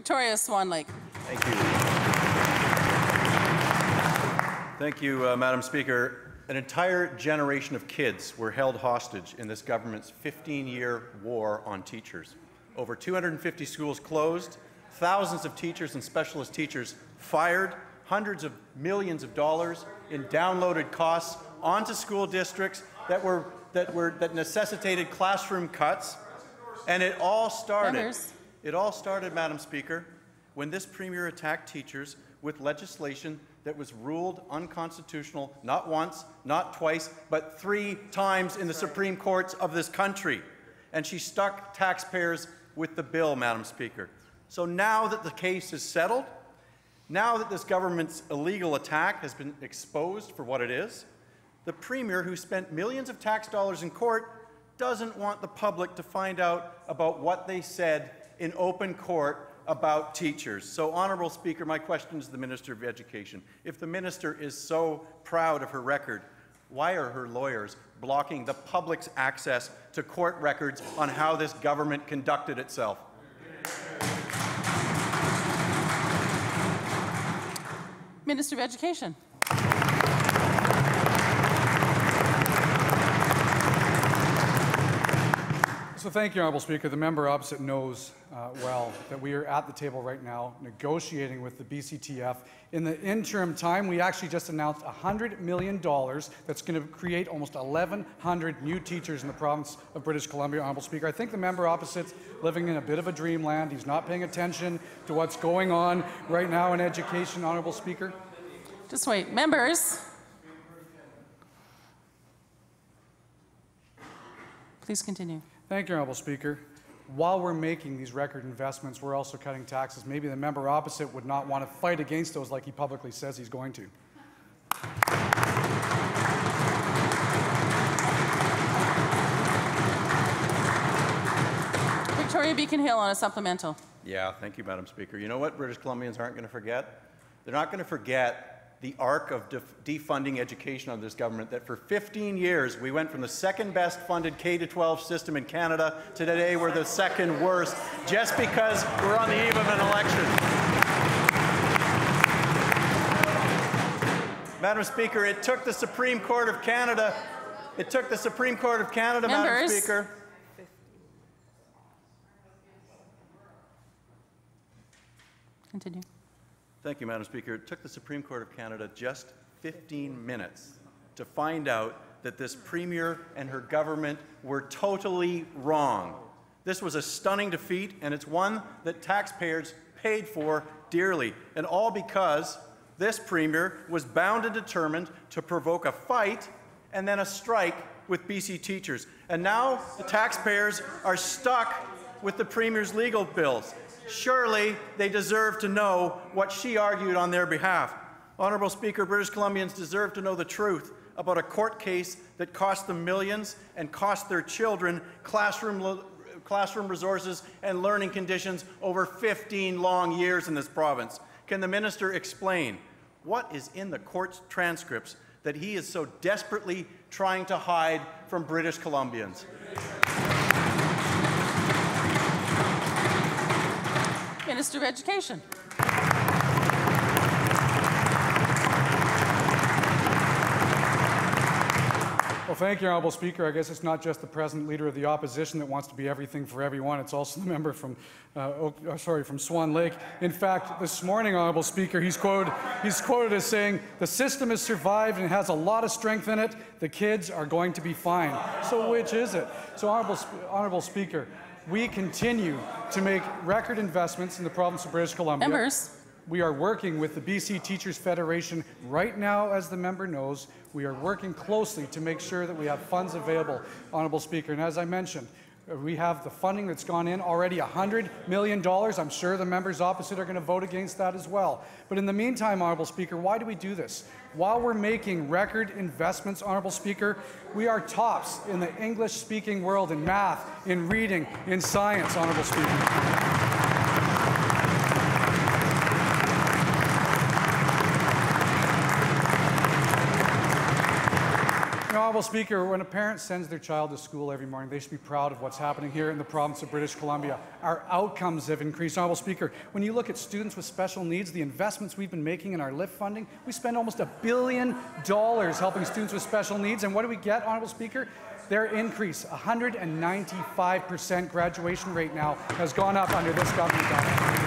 Victoria Swan Lake. Thank you. Thank you, uh, Madam Speaker. An entire generation of kids were held hostage in this government's 15-year war on teachers. Over 250 schools closed, thousands of teachers and specialist teachers fired, hundreds of millions of dollars in downloaded costs onto school districts that were that were that necessitated classroom cuts. And it all started. Members. It all started, Madam Speaker, when this premier attacked teachers with legislation that was ruled unconstitutional not once, not twice, but three times in the Supreme Courts of this country. And she stuck taxpayers with the bill, Madam Speaker. So now that the case is settled, now that this government's illegal attack has been exposed for what it is, the Premier, who spent millions of tax dollars in court, doesn't want the public to find out about what they said in open court about teachers. So, Honourable Speaker, my question is to the Minister of Education. If the Minister is so proud of her record, why are her lawyers blocking the public's access to court records on how this government conducted itself? Minister of Education. So thank you, Honourable Speaker. The member opposite knows uh, well that we are at the table right now negotiating with the BCTF. In the interim time, we actually just announced $100 million that's going to create almost 1,100 new teachers in the province of British Columbia, Honourable Speaker. I think the member opposite's living in a bit of a dreamland. He's not paying attention to what's going on right now in education, Honourable Speaker. Just wait. Members. Please continue. Thank you, Honourable Speaker. While we're making these record investments, we're also cutting taxes. Maybe the member opposite would not want to fight against those like he publicly says he's going to. Victoria Beacon Hill on a supplemental. Yeah, thank you, Madam Speaker. You know what British Columbians aren't going to forget? They're not going to forget the arc of def defunding education under this government that for 15 years we went from the second best funded K-12 system in Canada to today we're the second worst just because we're on the eve of an election. Madam Speaker, it took the Supreme Court of Canada, it took the Supreme Court of Canada, Members. Madam Speaker, Continue. Thank you, Madam Speaker. It took the Supreme Court of Canada just 15 minutes to find out that this Premier and her government were totally wrong. This was a stunning defeat, and it's one that taxpayers paid for dearly, and all because this Premier was bound and determined to provoke a fight and then a strike with BC teachers. And now the taxpayers are stuck with the Premier's legal bills. Surely they deserve to know what she argued on their behalf. Honourable Speaker, British Columbians deserve to know the truth about a court case that cost them millions and cost their children classroom, classroom resources and learning conditions over 15 long years in this province. Can the minister explain what is in the court's transcripts that he is so desperately trying to hide from British Columbians? Minister of Education. Well, thank you, Honourable Speaker. I guess it's not just the present leader of the opposition that wants to be everything for everyone. It's also the member from, uh, Oak, uh, sorry, from Swan Lake. In fact, this morning, Honourable Speaker, he's quoted, he's quoted as saying, "The system has survived and has a lot of strength in it. The kids are going to be fine." So, which is it? So, Honourable, Honourable Speaker, we continue to make record investments in the province of British Columbia. Members. We are working with the BC Teachers Federation right now, as the member knows. We are working closely to make sure that we have funds available, Honourable Speaker. And as I mentioned, we have the funding that's gone in already $100 million. I'm sure the members opposite are going to vote against that as well. But in the meantime, Honourable Speaker, why do we do this? While we're making record investments, Honourable Speaker, we are tops in the English-speaking world in math, in reading, in science, Honourable Speaker. Honourable Speaker, when a parent sends their child to school every morning, they should be proud of what's happening here in the province of British Columbia. Our outcomes have increased. Honourable Speaker, when you look at students with special needs, the investments we've been making in our LIFT funding, we spend almost a billion dollars helping students with special needs. And what do we get, Honourable Speaker? Their increase, 195% graduation rate now, has gone up under this government.